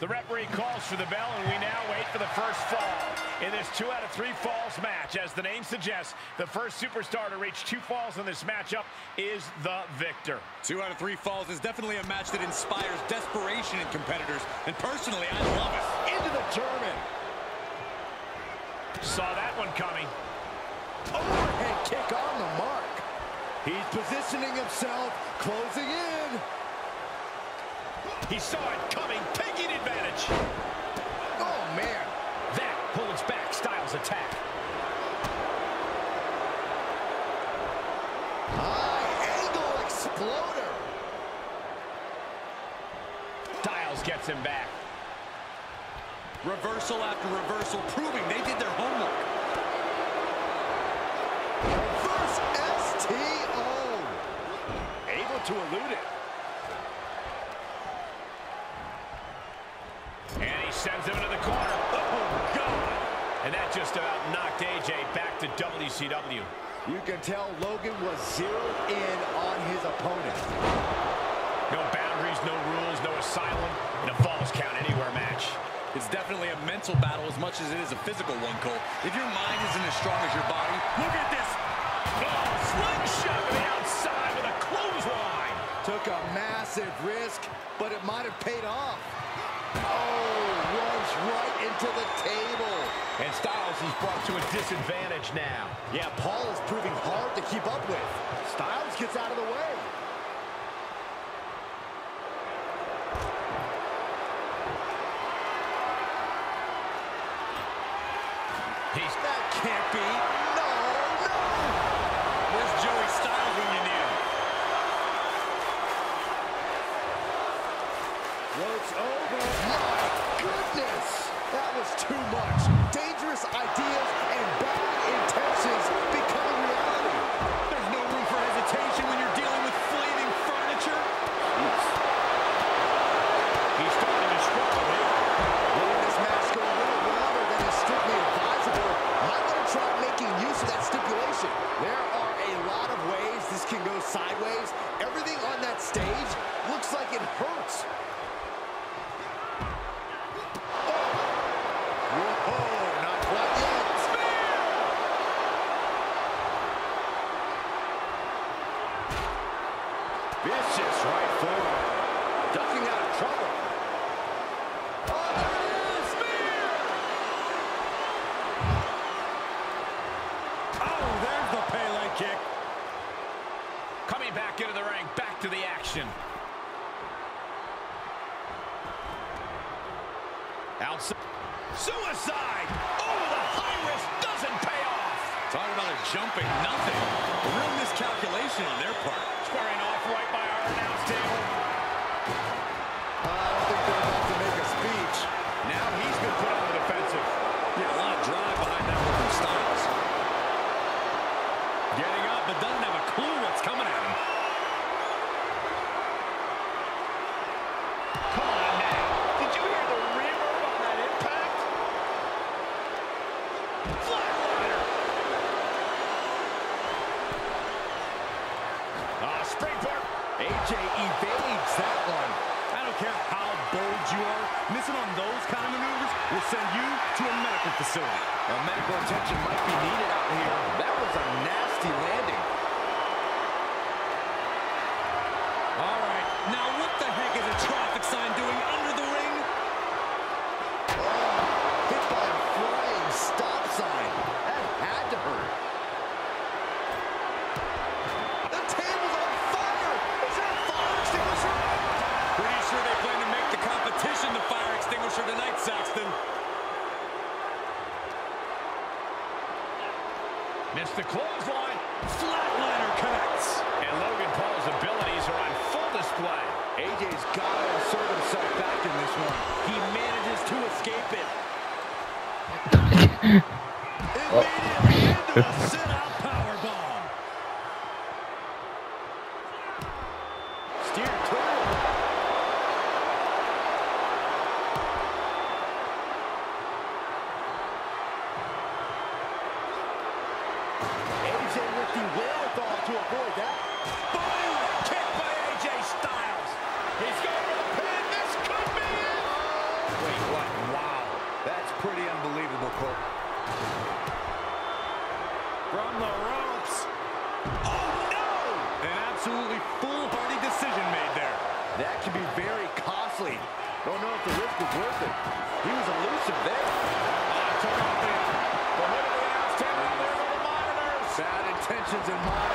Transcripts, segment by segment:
The referee calls for the bell, and we now wait for the first fall in this two out of three falls match. As the name suggests, the first superstar to reach two falls in this matchup is the victor. Two out of three falls is definitely a match that inspires desperation in competitors, and personally, I love it. Into the German. Saw that one coming. Overhead kick on the mark. He's positioning himself, closing in. He saw it coming, taking advantage. Oh, man. That pulls back Styles' attack. High angle exploder. Styles gets him back. Reversal after reversal, proving they did their homework. Reverse STO. Able to elude it. And he sends him into the corner. Oh, God. And that just about knocked AJ back to WCW. You can tell Logan was zeroed in on his opponent. No boundaries, no rules, no asylum, and a falls count anywhere match. It's definitely a mental battle as much as it is a physical one, Cole. If your mind isn't as strong as your body, look at this. Oh, slingshot to the outside with a clothesline. Took a massive risk, but it might have paid off. Oh, runs right into the table. And Styles is brought to a disadvantage now. Yeah, Paul is proving hard to keep up with. Styles gets out of the way. He's That can't be. No, no. Where's Joey Styles when you need him? Ropes over. My goodness. That was too much. Dangerous ideas and bad intentions become reality. There's no room for hesitation when you're dealing with flaming furniture. he's starting to struggle here. Letting this match go a little longer than is strictly advisable. Might want to try making use of that stipulation. There are a lot of ways this can go sideways. Everything on that stage looks like it hurts. Whoa, not quite yet. Vicious right forward. Ducking out of trouble. Oh, there it is. Oh, there's the Pele kick. Coming back into the ring, back to the action. Outside. Suicide! Oh, the high risk doesn't pay off! Talk about a jumping nothing. A real miscalculation on their part. Squaring off right by our announce table. I don't think they're about to make a speech. Now he's been put on the defensive. Yeah, a lot of drive behind that one from Styles. Getting up, but doesn't have a clue what's coming at him. Come on now. Did you hear the reverb on that impact? Flatliner. Ah, springboard. AJ evades that one. I don't care how bold you are, missing on those kind of maneuvers will send you to a medical facility. Well, medical attention might be needed out here. That was a nasty landing. All right, now what the heck is a traffic sign doing under the ring? Hit by a flying stop sign. That had to hurt. The table's on fire. Is that a fire extinguisher? Pretty sure they plan to make the competition the fire extinguisher tonight, Saxton. Missed the clothesline. Flatliner connects. And Logan Paul's abilities are on full display. AJ's got to assert himself back in this one. He manages to escape it. Immediately avoid that. Kick by AJ Styles. He's going the pin. This could be it. Wait, what? Wow. That's pretty unbelievable, Cole. From the ropes. Oh, no! An absolutely foolhardy decision made there. That can be very costly. Don't know if the risk was worth it. He was elusive there. Ah, the, the monitors. Bad intentions in mind.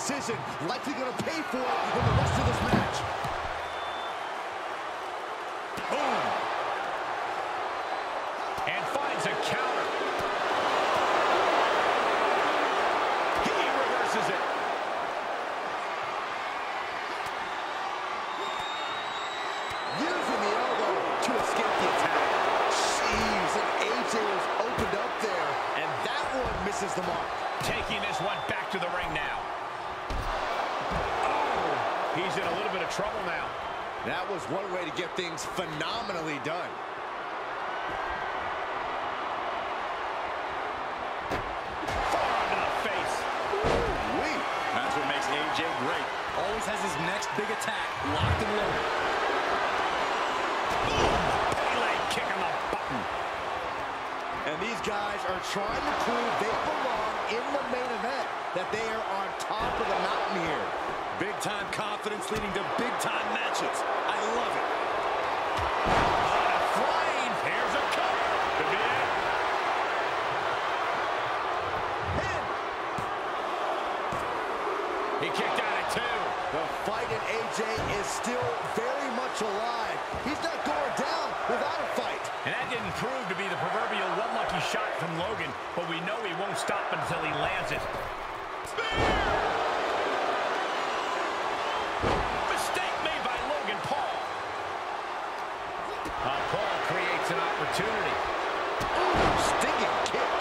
Decision, likely going to pay for it in the rest of this match. Boom. And finds a counter. He reverses it. Using the elbow to escape the attack. Jeez, and AJ was opened up there, and that one misses the mark. Taking this one back to the ring now. He's in a little bit of trouble now. That was one way to get things phenomenally done. Forearm to the face. Ooh-wee. That's what makes AJ great. Always has his next big attack locked and loaded. Boom! Pele kicking the button. And these guys are trying to prove they belong in the main event, that they are on top of the mountain here. Big-time confidence leading to big-time matches. I love it. On a flying. Here's a cover. Could be it. Pin. He kicked out at two. The fight in AJ is still very much alive. He's not going down without a fight. And that didn't prove to be the proverbial one lucky shot from Logan, but we know he won't stop until he lands it. Mistake made by Logan Paul. Uh, Paul creates an opportunity. Ooh, stinging kick.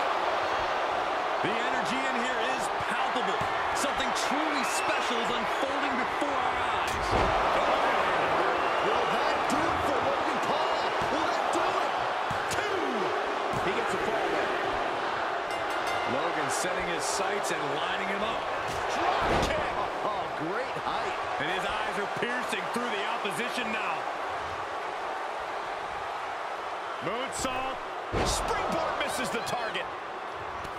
The energy in here is palpable. Something truly special is unfolding before our eyes. Will that do it for Logan Paul? Will that do it? Two. He gets a fall. Logan setting his sights and lining him up. Drop kick. Great height. And his eyes are piercing through the opposition now. Moonsault. Springboard misses the target.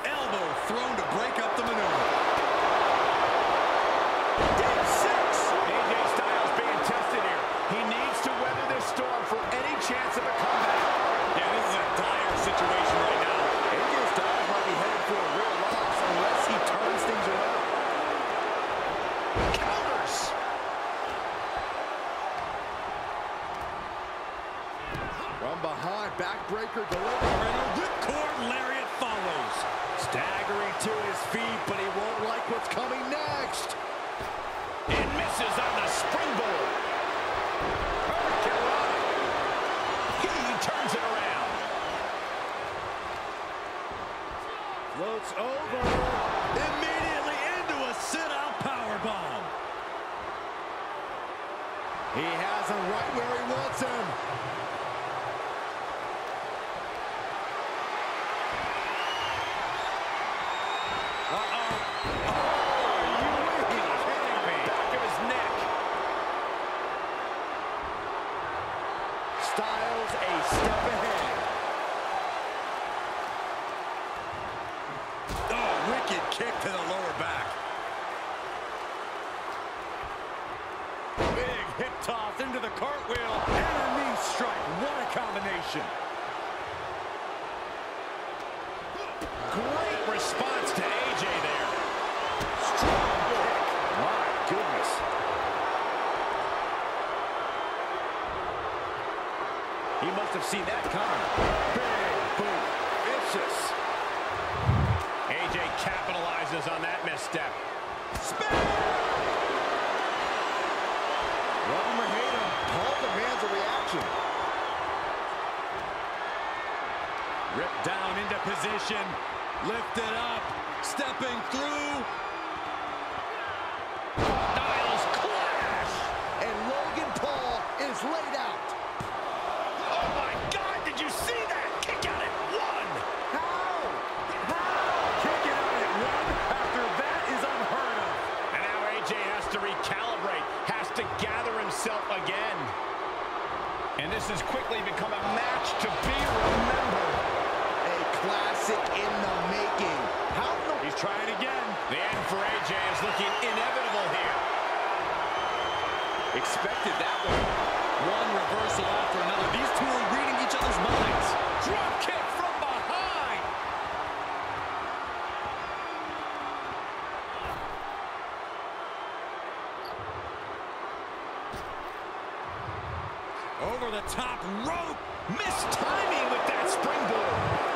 Elbow thrown to break up the maneuver. Dead six. AJ Styles being tested here. He needs to weather this storm for any chance of a comeback. Yeah, this is a dire situation right now. AJ Styles might be headed for a real loss unless he turns things around. Counters. From behind, backbreaker delivery. And a ripcord lariat follows. Staggering to his feet, but he won't like what's coming next. It misses on the springboard. He turns it around. Floats over. Immediately into a sit-out powerbomb. He has him right where he wants him. Uh-oh. Kidding me. Back of his neck. Styles a step ahead. Oh, wicked kick to the lower back. Big hip toss into the cartwheel. And a knee strike. What a combination. Great response to AJ there. Strong kick. My goodness. He must have seen that coming. Big boot. Vicious. AJ on. Spin. Love him or hate him, Paul demands a reaction. Ripped down into position. Lifted up. Stepping through. And this has quickly become a match to be remembered. A classic in the making. How the He's trying again. The end for AJ is looking inevitable here. Expected that one. One reversal after another. These two are reading each other's minds. Drop kick. over the top rope. Missed timing with that springboard.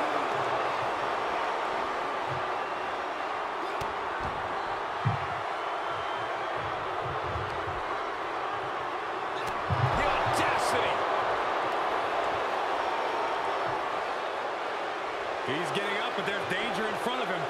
He's getting up, but there's danger in front of him.